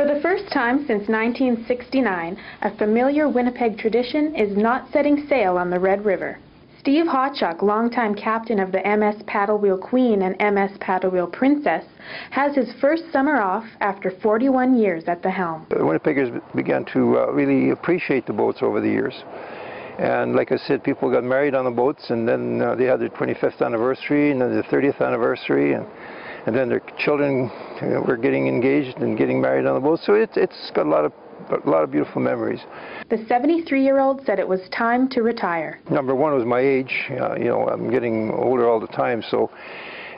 For the first time since 1969, a familiar Winnipeg tradition is not setting sail on the Red River. Steve Hawchuk, longtime captain of the MS Paddlewheel Queen and MS Paddlewheel Princess, has his first summer off after 41 years at the helm. The Winnipeggers began to uh, really appreciate the boats over the years. And like I said, people got married on the boats, and then uh, they had their 25th anniversary, and then their 30th anniversary, and and then their children you know, were getting engaged and getting married on the boat. So it, it's got a lot of a lot of beautiful memories. The 73-year-old said it was time to retire. Number one was my age. Uh, you know, I'm getting older all the time, so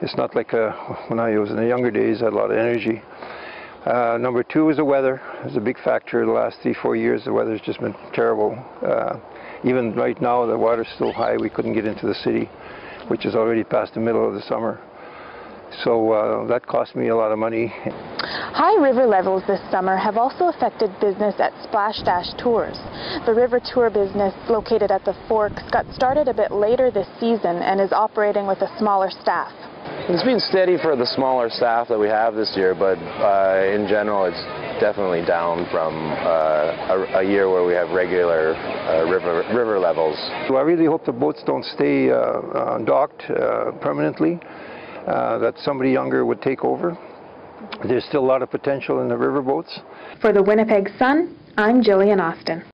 it's not like uh, when I was in the younger days, I had a lot of energy. Uh, number two was the weather. It was a big factor the last three, four years. The weather's just been terrible. Uh, even right now, the water's still high. We couldn't get into the city, which is already past the middle of the summer. So uh, that cost me a lot of money. High river levels this summer have also affected business at Splash Dash Tours. The river tour business located at the Forks got started a bit later this season and is operating with a smaller staff. It's been steady for the smaller staff that we have this year, but uh, in general it's definitely down from uh, a, a, year where we have regular uh, river, river levels. So I really hope the boats don't stay uh, uh, docked uh, permanently. Uh, that somebody younger would take over. There's still a lot of potential in the riverboats. For the Winnipeg Sun, I'm Jillian Austin.